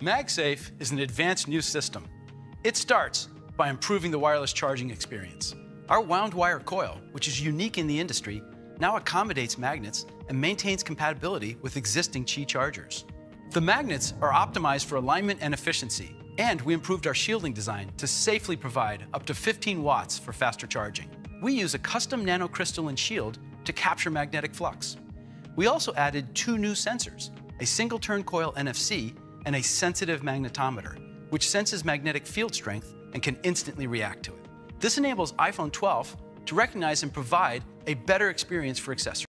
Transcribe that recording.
MagSafe is an advanced new system. It starts by improving the wireless charging experience. Our wound wire coil, which is unique in the industry, now accommodates magnets and maintains compatibility with existing Qi chargers. The magnets are optimized for alignment and efficiency, and we improved our shielding design to safely provide up to 15 watts for faster charging. We use a custom nanocrystalline shield to capture magnetic flux. We also added two new sensors, a single turn coil NFC and a sensitive magnetometer, which senses magnetic field strength and can instantly react to it. This enables iPhone 12 to recognize and provide a better experience for accessories.